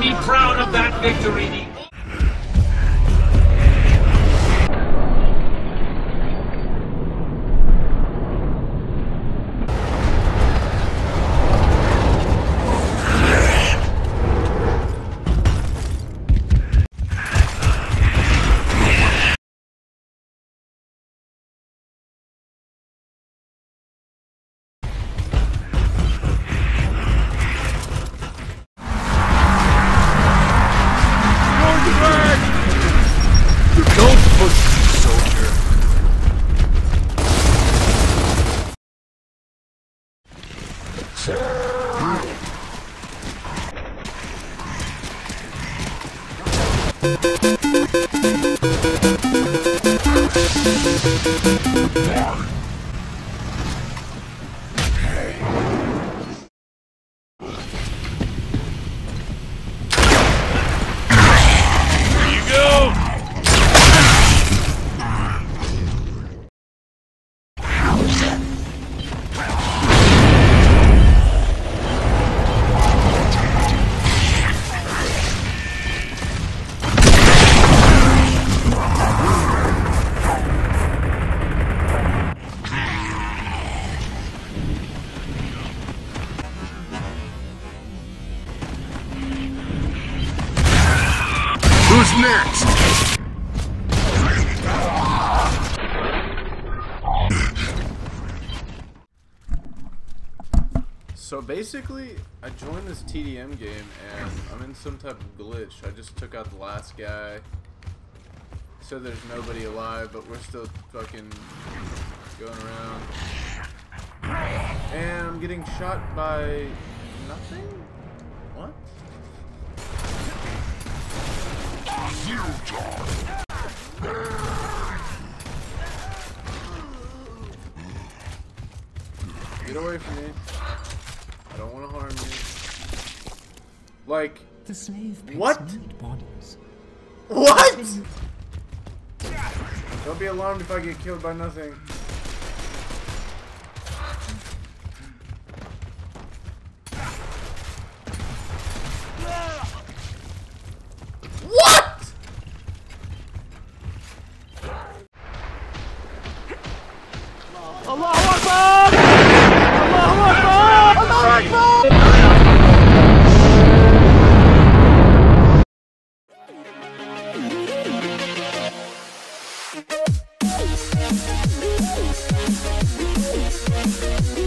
be proud of that victory. Soldier. Who's next? So basically, I joined this TDM game and I'm in some type of glitch. I just took out the last guy. So there's nobody alive, but we're still fucking going around. And I'm getting shot by nothing? Get away from me. I don't want to harm you. Like, The slave What? bodies. what? Don't be alarmed if I get killed by nothing. Allahu Akbar! Allahu Akbar! Allahu Akbar! We'll be right back.